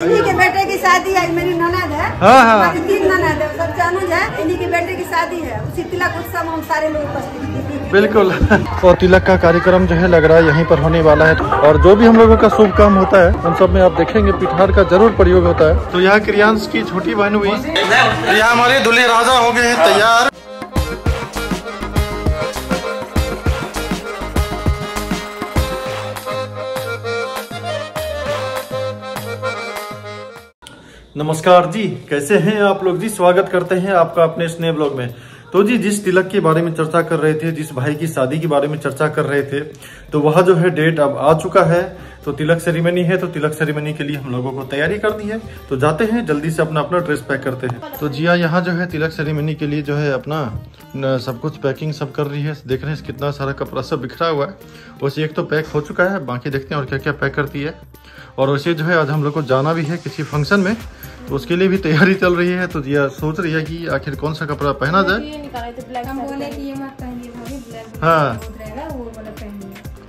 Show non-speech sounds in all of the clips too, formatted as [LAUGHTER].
इन्हीं के बेटे की शादी है मेरी ननद है। हाँ, हाँ। हमारी तीन ननद है सबसे अनुज है। इन्हीं के बेटे की शादी है। उसी तिलक उत्सव में हम सारे लोग उपस्थित बिल्कुल। और तिलक का कार्यक्रम जो है लग रहा है यहीं पर होने वाला है। और जो भी हम लोगों का शुभ काम होता है उन सब में आप देखेंगे पिठार का ज़रूर प्रयोग होता है। तो यहाँ क्रियांश की छोटी बहन हुई। यहाँ हमारे दूल्हे राजा हो गए हैं तैयार। नमस्कार जी, कैसे हैं आप लोग? जी, स्वागत करते हैं आपका अपने स्नेह ब्लॉग में। तो जी, जिस तिलक के बारे में चर्चा कर रहे थे, जिस भाई की शादी के बारे में चर्चा कर रहे थे तो वह जो है डेट अब आ चुका है। तो तिलक सेरेमनी है तो तिलक सेरेमनी के लिए हम लोगों को तैयारी कर दी है। तो जाते हैं, जल्दी से अपना अपना ड्रेस पैक करते हैं। तो जिया यहाँ जो है तिलक सेरेमनी के लिए जो है अपना सब कुछ पैकिंग सब कर रही है। देख रहे हैं, कितना सारा कपड़ा सब बिखरा हुआ है। वैसे एक तो पैक हो चुका है, बाकी देखते हैं और क्या क्या पैक करती है। और वैसे जो है आज हम लोग को जाना भी है किसी फ़ंक्शन में तो उसके लिए भी तैयारी चल रही है। तो यह सोच रही है कि आखिर कौन सा कपड़ा पहना जाए? हाँ।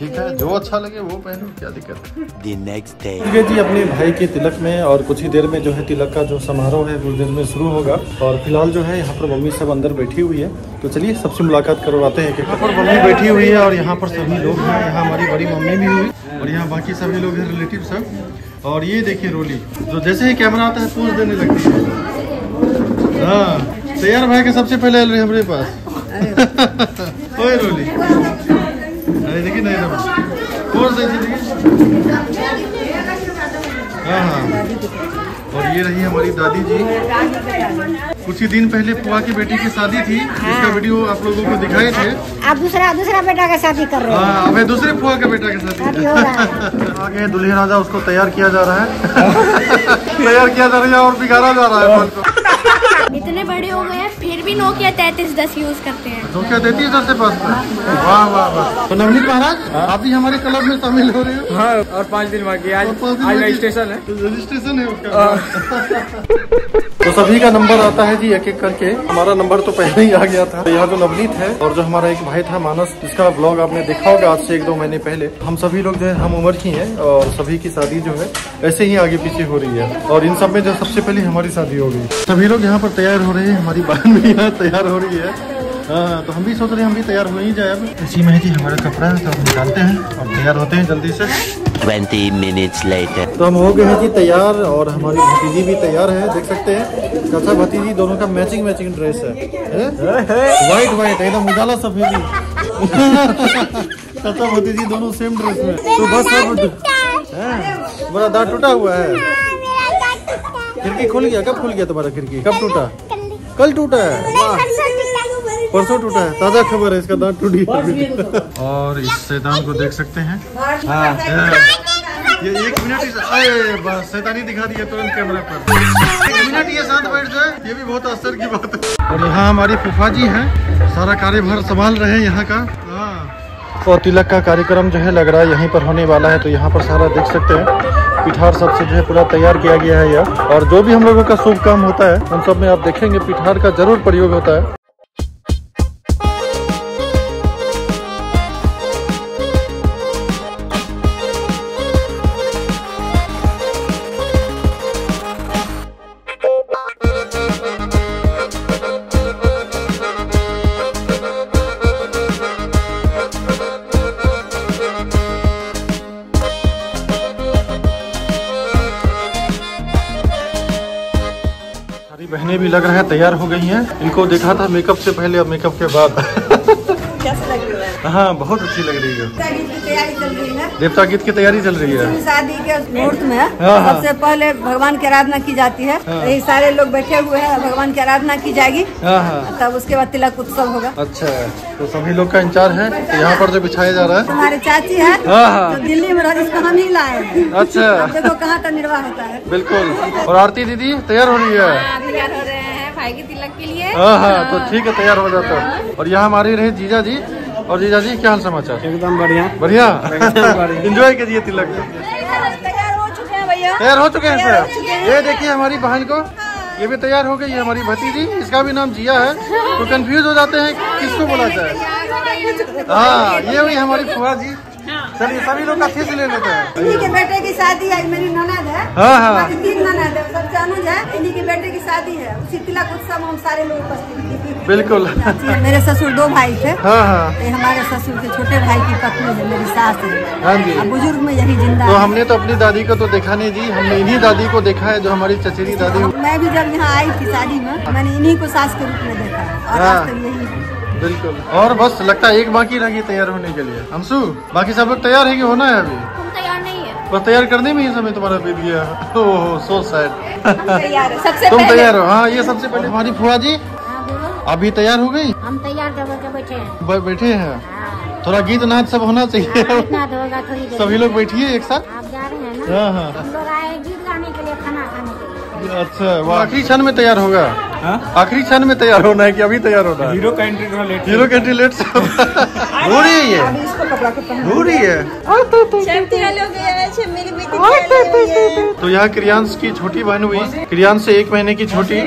ठीक है जो अच्छा लगे वो पहनो क्या दिक्कत है? The next day. ठीक है जी अपने भाई के तिलक में और कुछ ही देर में जो है तिलक का जो समारोह है कुछ देर में शुरू होगा। और फ़िलहाल जो है यहाँ पर मम्मी सब अंदर बैठी हुई है। तो चलिए सबसे मुलाकात करवाते हैं यहाँ पर मम्मी बैठी हुई है और यहाँ पर सभी लोग हैं। यहाँ हमारी बड़ी मम्मी भी हुई और यहाँ बाकी सभी लोग हैं रिलेटिव सब। और ये देखिए रोली जो जैसे ही कैमरा आता है पोज देने लगती है। हाँ तैयार भाई के सबसे पहले हमारे पास। [LAUGHS] ओए रोली। देखिए नहीं ना पोज दे देखिए हाँ हाँ। और ये रही हमारी दादी जी। कुछ ही दिन पहले पुआ की बेटी की शादी थी। इसका वीडियो आप लोगों को दिखाए थे। आप दूसरा दूसरा बेटा का शादी कर रहे हैं। हाँ अब दूसरे पुआ के बेटा के शादी। साथ आगे दुल्हे राजा उसको तैयार किया जा रहा है। [LAUGHS] तैयार किया जा रहा है और बिगाड़ा जा रहा है। इतने बड़े हो गए फिर भी नोकिया तैतीस दस यूज़ करते हैं। नोकिया है सबसे पास वाह वाह वाह। तो नवनीत महाराज आप भी हमारे क्लब में शामिल हो रहे हो? हाँ और पाँच दिन बाकी आज रजिस्ट्रेशन है। रजिस्ट्रेशन है उसका। [LAUGHS] तो सभी का नंबर आता है जी एक एक करके। हमारा नंबर तो पहले ही आ गया था। यहाँ जो नवनीत है और जो हमारा एक भाई था मानस जिसका ब्लॉग आपने देखा होगा आज से एक दो महीने पहले हम सभी लोग जो है हम उम्र की हैं और सभी की शादी जो है ऐसे ही आगे पीछे हो रही है। और इन सब में जो सबसे पहले हमारी शादी हो गई। सभी लोग यहाँ पर तैयार हो रहे हैं हमारी बहन भी यहाँ तैयार हो रही है। हाँ तो हम भी सोच रहे हैं हम भी तैयार हो ही जाए अब। इसी में जी हमारा कपड़ा है तो हम निकालते हैं और तैयार होते हैं जल्दी से। 20 minutes later. तो हम हो गए हैं जी तैयार और हमारी भतीजी भी तैयार है देख सकते हैं। चाचा भतीजी दोनों का मैचिंग मैचिंग ड्रेस है। व्हाइट व्हाइट एकदम उजाला सफेदी [LAUGHS] चाचा भतीजी दोनों सेम ड्रेस में। तो बस अब? बड़ा दांत टूटा हुआ है। खिड़की खुल गया कब खुल गया तुम्हारा खिड़की? कब टूटा? कल टूटा है। परसों टूटा है। ताज़ा खबर है इसका दांत टूटी है और इस शैतान को देख सकते हैं। ये एक मिनट ही अरे बस शैतानी दिखा दिया तुरंत कैमरा पर। एक मिनट ये शांत बैठ जाए। ये भी बहुत असर की बात है। और यहाँ हमारी फुफा जी हैं। सारा कार्यभार संभाल रहे हैं यहाँ का। हाँ। और तिलक का कार्यक्रम जो है लग रहा है यहीं पर होने वाला है तो यहाँ पर सारा देख सकते हैं। पिठार सबसे जो है पूरा तैयार किया गया है यह। और जो भी हम लोगों का शुभ काम होता है, उन सब में आप देखेंगे, पिठार का ज़रूर प्रयोग होता है। लग रहा है तैयार हो गई हैं। इनको देखा था मेकअप से पहले और मेकअप के बाद। कैसे लग रहा है? हाँ बहुत अच्छी लग रही है। शादी की तैयारी चल रही है? देवता गीत की तैयारी चल रही है। शादी के मुहूर्त में हाँ, हाँ। सबसे पहले भगवान की आराधना की जाती है। हाँ। यही सारे लोग बैठे हुए हैं भगवान की आराधना की जाएगी। तब उसके बाद तिलक उत्सव होगा। अच्छा तो सभी लोग का इंचार्ज है यहाँ पर जो बिछाया जा रहा है। हमारे चाची है। तो दिल्ली में इसको हम ही लाए अच्छा। देखो कहाँ तक निर्वाह होता है। बिल्कुल। और आरती दीदी तैयार हो रही है। हो हैं के तिलक के लिए। हाँ हाँ तो ठीक है तैयार हो जाता है। और यहाँ हमारी रहे जीजा जी। और जीजा जी क्या हाल समाचार? एकदम बढ़िया। बढ़िया? एंजॉय [LAUGHS] कीजिए तिलक। तैयार हो चुके हैं भैया। तैयार हो चुके हैं तैयार हो सर ये देखिए हमारी बहन को। ये भी तैयार हो गई है हमारी भतीजी। इसका भी नाम जिया है। तो कंफ्यूज हो जाते हैं किसको बोला जाए हाँ ये हुई हमारी फुआ जी। चलिए सभी लोग का फ़ीस ले लेते हैं। इन्हीं के बेटे की शादी है मेरी ननद है। हाँ, हाँ। हमारी तीन ननद है सबसे अनुज है। इन्हीं के बेटे की शादी है। उसी तिलक उत्सव में हम सारे लोग उपस्थित बिल्कुल। मेरे ससुर दो भाई थे। हाँ हाँ। ये हमारे ससुर के छोटे भाई की पत्नी है मेरी सास है। हाँ जी। बुज़ुर्ग में यही ज़िंदा तो हमने तो अपनी दादी को तो देखा नहीं जी हमने इन्हीं दादी को देखा है जो हमारी चचेरी दादी मैं भी जब यहाँ आई थी शादी में मैंने इन्हीं को सास के रूप में देखा। और हाँ। यही बिल्कुल। और बस लगता है एक बाकी रह गई तैयार होने के लिए। अंशु बाकी सब लोग तैयार है कि होना है अभी? तुम तैयार नहीं है। बस तैयार करने में ही समय तुम्हारा बीत गया। ओहो सो सैड तैयार है। सबसे तुम तैयार हो। हाँ ये सबसे पहले हमारी फुआ जी हाँ अभी तैयार हो गई? हम तैयार बैठे हैं। बैठे हैं? हाँ। थोड़ा गीत नाच सब होना चाहिए। तो होगा सभी लोग बैठिए एक साथ। आप जा रहे हैं ना? हाँ हाँ। हम लोग आए गीत गाने के लिए खाना खाने के लिए। अच्छा वो आखिरी क्षण में तैयार होगा। आखिरी क्षण में तैयार होना है कि अभी तैयार होना है? हीरो का एंट्री थोड़ा लेट हीरो की एंट्री लेट हो रही है ये? हो रही है? तो यहाँ क्रियांश की छोटी बहन हुई। क्रियांश से एक महीने की छोटी।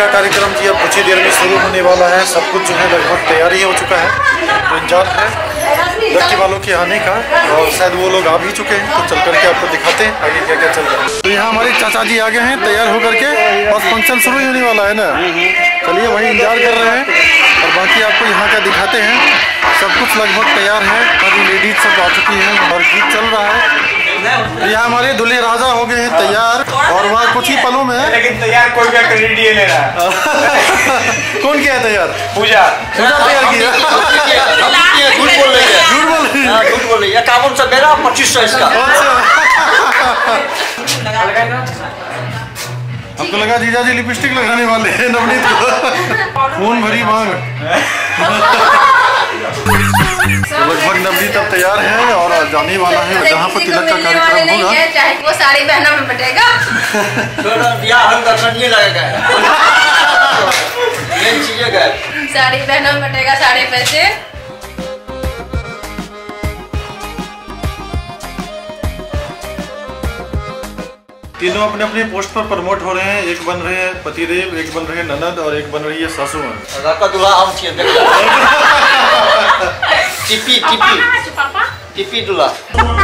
का कार्यक्रम जी अब कुछ ही देर में शुरू होने वाला है। सब कुछ जो है लगभग तैयारी हो चुका है। तो इंतज़ार है लड़की वालों के आने का। और शायद वो लोग आ भी चुके हैं। तो चल करके आपको दिखाते हैं आगे क्या क्या चल रहा है। तो यहाँ हमारे चाचा जी आ गए हैं, तैयार होकर के। बस फ़ंक्शन शुरू ही होने वाला है ना। चलिए वही इंतज़ार कर रहे हैं। और बाकी आपको यहाँ का दिखाते हैं। सब कुछ लगभग तैयार है। सारी लेडीज़ सब आ चुकी हैं। और गीत चल रहा है। यहाँ हमारे दूल्हे राजा हो गए हैं तैयार। और वहाँ कुछ ही पलों में लेकिन तैयार कोई क्या क्रेडिट ये ले रहा है। [LAUGHS] कौन किया तैयार? पूजा। पूजा तैयार किया। [LAUGHS] झूठ बोल रही है। झूठ बोल रही है। हाँ, झूठ बोल रही है। इक्यावन सौ मेरा पच्चीस सौ इसका। हमको लगा जीजा जी लिपस्टिक लगाने वाले हैं नवनीत [LAUGHS] खून भरी मांग। लगभग नवनीत अब तैयार है और जाने वाला है जहाँ पर तिलक का कार्यक्रम होगा। चाहे वो सारी बहनों में बटेगा थोड़ा ब्याह हम करना लगेगा। मेन चीज़ें सारी बहनों में बटेगा सारे पैसे। तीनों अपने अपने पोस्ट पर प्रमोट हो रहे हैं। एक बन रहे हैं पतिदेव एक बन रहे हैं ननद और एक बन रही है सासू। माँ [LAUGHS] रका दूल्हा आम छिए देख लो। टिपी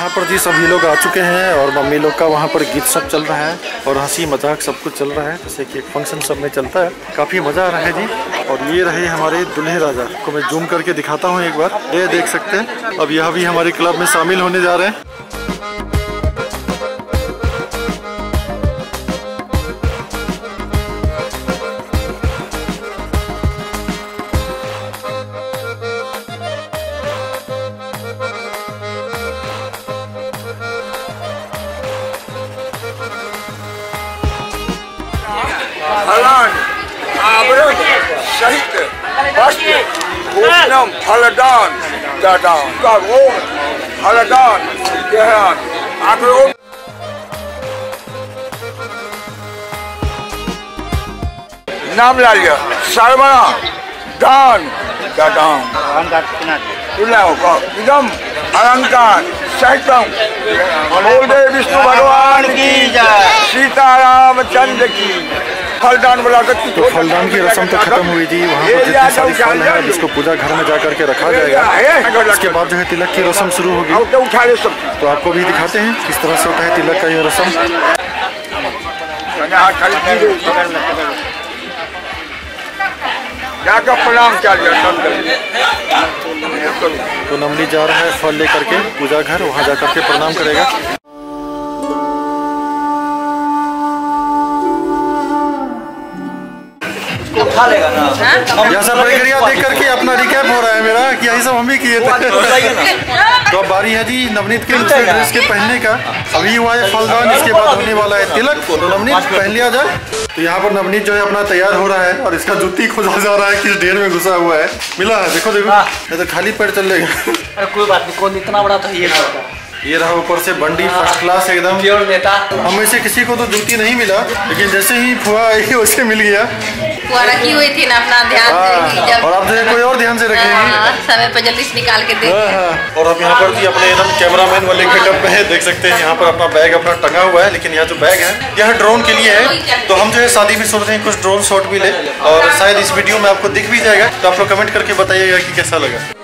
यहाँ पर जी सभी लोग आ चुके हैं और मम्मी लोग का वहाँ पर गीत सब चल रहा है और हँसी मज़ाक सब कुछ चल रहा है, जैसे कि एक फ़ंक्शन सब में चलता है। काफ़ी मज़ा आ रहा है जी। और ये रहे हमारे दुल्हे राजा, को मैं जूम करके दिखाता हूँ एक बार। ये देख सकते हैं, अब यह भी हमारे क्लब में शामिल होने जा रहे हैं। साहित्य वस्त्र Kagum, Haladan, Gehan, Agro. नाम ला लिया सरवणा दान तुलाओ अलंकार सहितम बोल विष्णु भगवान की जय सीताराम चंद्र की फलदान वाला व्यक्ति तो फलदान की रस्म तो खत्म हुई थी वहाँ पर जितने सारी फल है जिसको पूजा घर में जा करके रखा जाएगा। उसके बाद जो है तिलक की रस्म शुरू होगी। तो तो आपको भी दिखाते हैं किस तरह से होता है तिलक का ये रस्म। जाकर प्रणाम तो नमनी जा रहा है फल लेकर के पूजा घर वहाँ जा करके प्रणाम करेगा। उठा लेगा ना। यह सब प्रक्रिया देख करके अपना रिकैप हो रहा है मेरा कि यही सब हम भी किए थे। तो अब बारी है जी नवनीत के दूसरे ड्रेस के पहनने का। अभी हुआ है फलदान इसके बाद होने वाला है तिलक। तो नवनीत पहन लिया जाए। तो यहाँ पर नवनीत जो है अपना तैयार हो रहा है और इसका जूती खोजा जा रहा है किस ढेर में घुसा हुआ है। मिला है देखो देखो। ये तो खाली पैर चलेगा अरे कोई बात नहीं कौन इतना बड़ा तो ये ये रहा ऊपर से बंडी फ़र्स्ट क्लास एकदम। प्योर नेता। हम से किसी को तो जूती नहीं मिला लेकिन जैसे ही फुआ आई [LAUGHS] वैसे मिल गया। रखी हुई थी ना अपना ध्यान हाँ, जब और आप जो कोई और ध्यान से रखेंगे। हाँ, समय पर जल्दी से निकाल के दे हाँ, हाँ। और हम यहाँ पर भी अपने एकदम कैमरामैन वाले गेटअप में है देख सकते हैं यहाँ पर अपना बैग अपना टंगा हुआ है लेकिन यहाँ जो बैग है यह ड्रोन के लिए है। तो हम जो है शादी में सोच रहे हैं कुछ ड्रोन शॉट भी ले और शायद इस वीडियो में आपको दिख भी जाएगा। तो आप लोग कमेंट करके बताइएगा कि कैसा लगा।